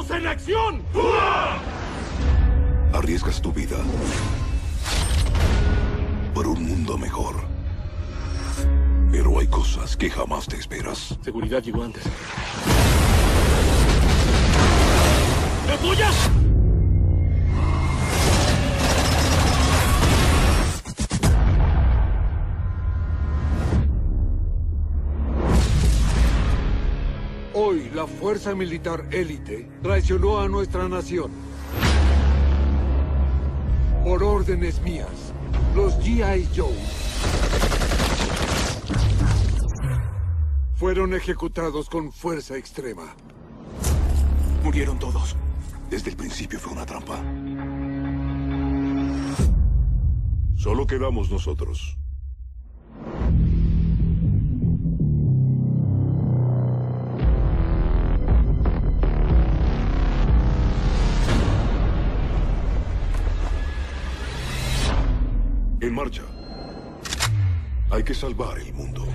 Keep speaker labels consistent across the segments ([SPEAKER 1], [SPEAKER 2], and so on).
[SPEAKER 1] ¡Estamos en acción!
[SPEAKER 2] Arriesgas tu vida por un mundo mejor. Pero hay cosas que jamás te esperas.
[SPEAKER 1] Seguridad llegó antes.
[SPEAKER 3] Hoy la fuerza militar élite traicionó a nuestra nación. Por órdenes mías, los G.I. Joe fueron ejecutados con fuerza extrema.
[SPEAKER 1] Murieron todos.
[SPEAKER 2] Desde el principio fue una trampa.
[SPEAKER 4] Solo quedamos nosotros. En marcha. Hay que salvar el mundo.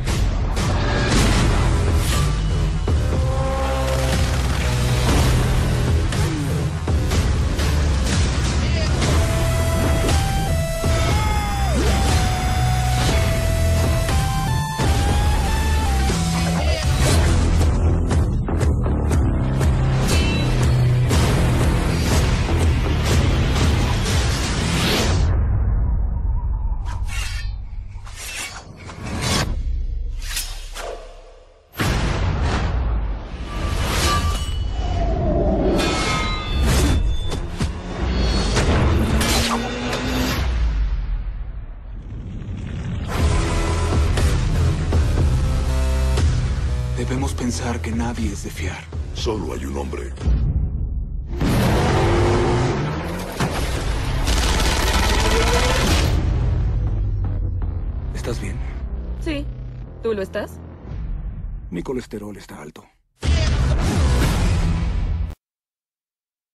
[SPEAKER 1] Debemos pensar que nadie es de fiar.
[SPEAKER 4] Solo hay un hombre.
[SPEAKER 3] ¿Estás bien?
[SPEAKER 5] Sí. ¿Tú lo estás?
[SPEAKER 3] Mi colesterol está alto.